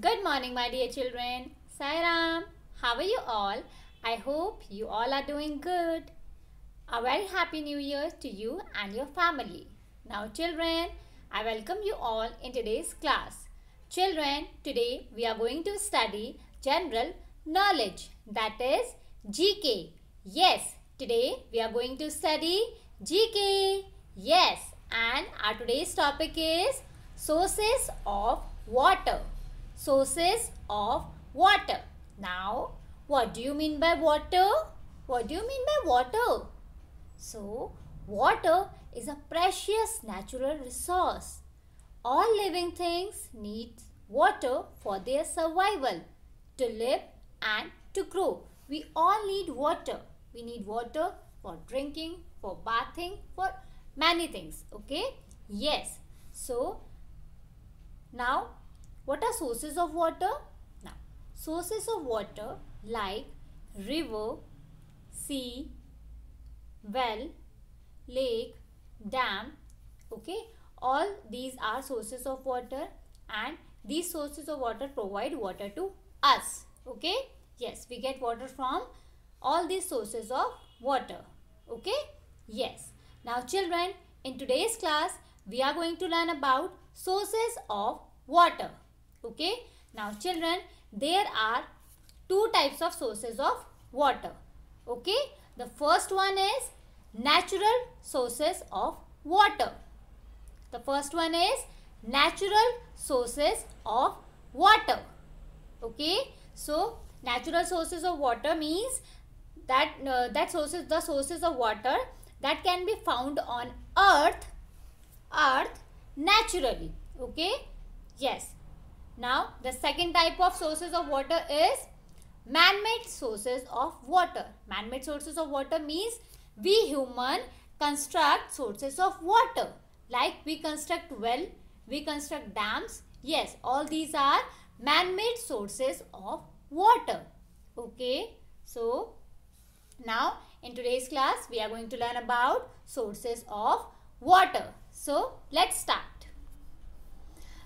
Good morning, my dear children. Sairam, how are you all? I hope you all are doing good. A very happy new year to you and your family. Now, children, I welcome you all in today's class. Children, today we are going to study general knowledge that is GK. Yes, today we are going to study GK. Yes, and our today's topic is sources of water sources of water. Now, what do you mean by water? What do you mean by water? So, water is a precious natural resource. All living things need water for their survival, to live and to grow. We all need water. We need water for drinking, for bathing, for many things. Okay? Yes. So, now what are sources of water? Now, sources of water like river, sea, well, lake, dam, okay, all these are sources of water and these sources of water provide water to us, okay. Yes, we get water from all these sources of water, okay. Yes. Now children, in today's class, we are going to learn about sources of water okay? Now children there are two types of sources of water. Okay? The first one is natural sources of water. The first one is natural sources of water. Okay? So natural sources of water means that uh, that sources the sources of water that can be found on earth earth naturally. Okay? Yes now, the second type of sources of water is man-made sources of water. Man-made sources of water means we human construct sources of water. Like we construct well, we construct dams. Yes, all these are man-made sources of water. Okay. So, now in today's class, we are going to learn about sources of water. So, let's start.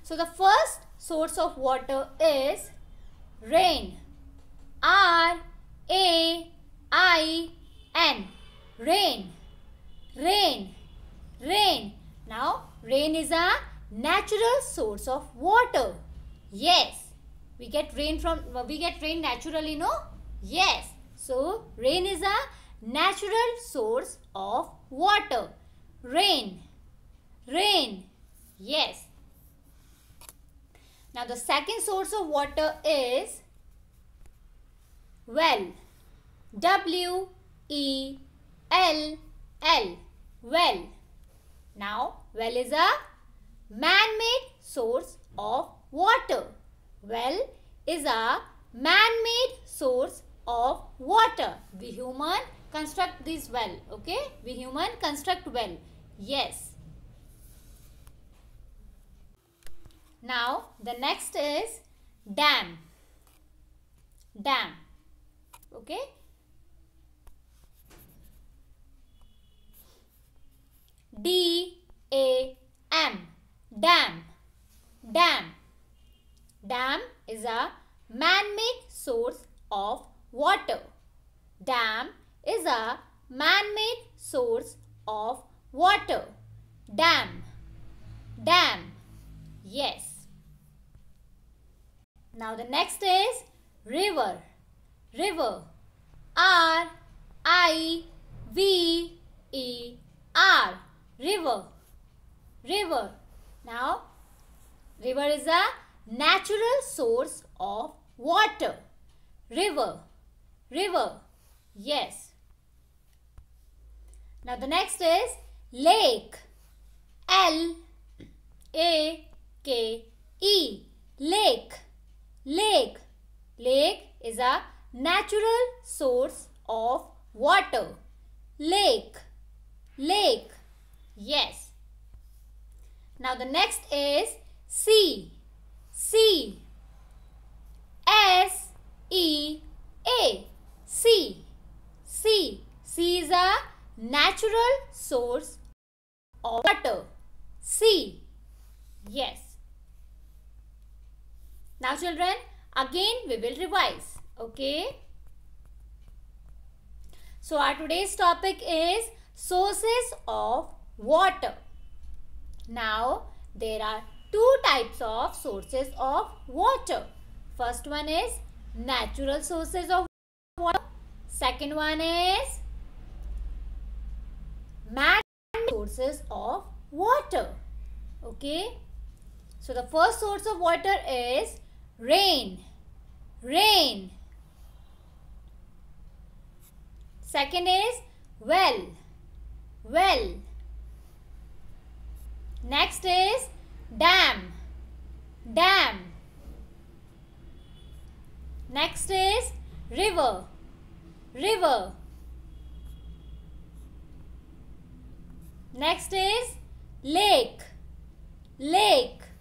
So, the first source of water is rain. R A I N. Rain. Rain. Rain. Now, rain is a natural source of water. Yes. We get rain from, we get rain naturally, no? Yes. So, rain is a natural source of water. Rain. Rain. Yes. Now the second source of water is well. W E L L. Well. Now well is a man-made source of water. Well is a man-made source of water. We human construct this well. Okay. We human construct well. Yes. Now the next is dam. Dam. Okay. D A M. Dam. Dam. Dam is a man-made source of water. Dam is a man-made source of water. Dam. Dam. Yes. Now the next is river. River. R I V E R. River. River. Now river is a natural source of water. River. River. Yes. Now the next is lake. L A K E. Lake lake. Lake is a natural source of water. Lake. Lake. Yes. Now the next is sea. Sea. S E A. Sea. Sea. Sea is a natural source of water. Sea. Yes. Now children, again we will revise. Okay. So our today's topic is sources of water. Now there are two types of sources of water. First one is natural sources of water. Second one is man sources of water. Okay. So the first source of water is rain. Rain. Second is well. Well. Next is dam. Dam. Next is river. River. Next is lake. Lake.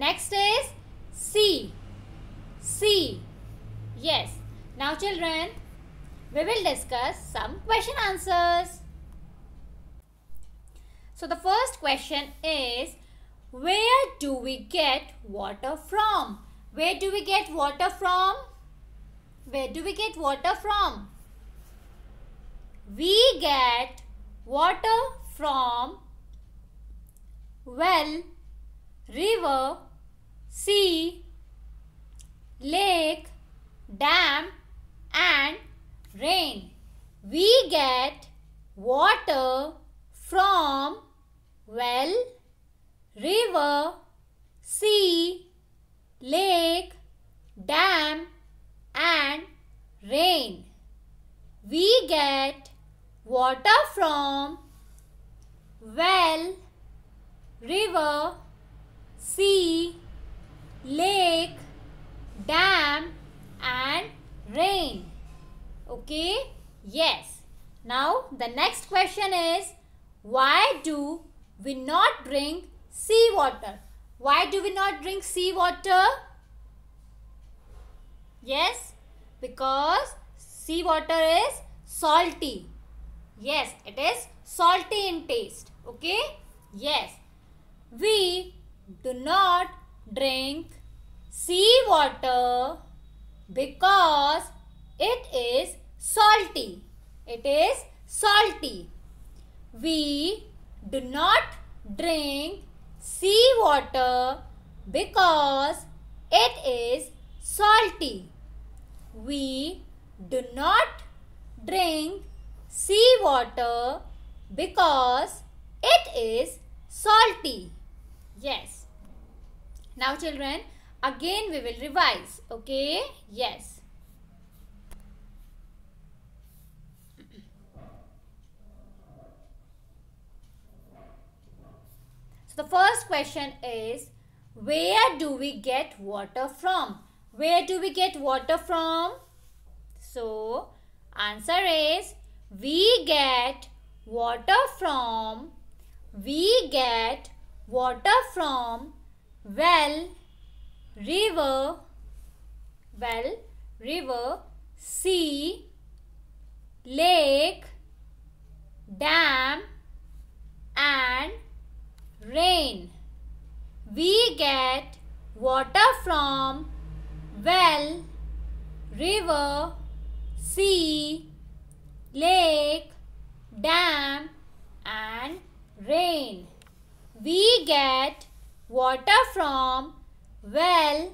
Next is C. Sea. Yes. Now children, we will discuss some question answers. So the first question is, where do we get water from? Where do we get water from? Where do we get water from? We get water from well, river, sea, lake, dam and rain. We get water from well, river, sea, lake, dam and rain. We get water from well, river, sea, lake, dam and rain. Okay? Yes. Now the next question is why do we not drink sea water? Why do we not drink sea water? Yes, because sea water is salty. Yes, it is salty in taste. Okay? Yes. We do not drink sea water because it is salty. It is salty. We do not drink sea water because it is salty. We do not drink sea water because it is salty. Yes. Now children, again we will revise. Okay? Yes. So the first question is, where do we get water from? Where do we get water from? So, answer is, we get water from, we get water from well, river, well, river, sea, lake, dam and rain. We get water from well, river, sea, lake, dam and rain. We get water from well,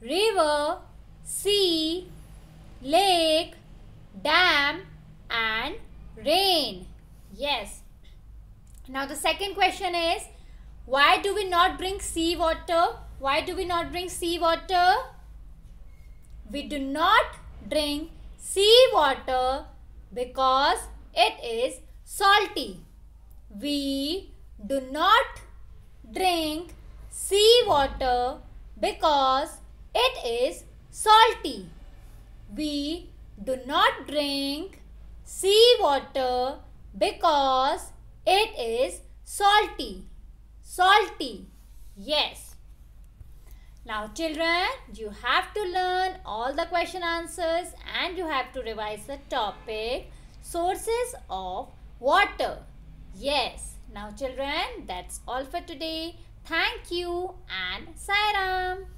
river, sea, lake, dam and rain. Yes. Now the second question is why do we not drink sea water? Why do we not drink sea water? We do not drink sea water because it is salty. We do not drink sea water because it is salty. We do not drink sea water because it is salty. Salty. Yes. Now children, you have to learn all the question answers and you have to revise the topic sources of water. Yes. Now children, that's all for today. Thank you and Sairam.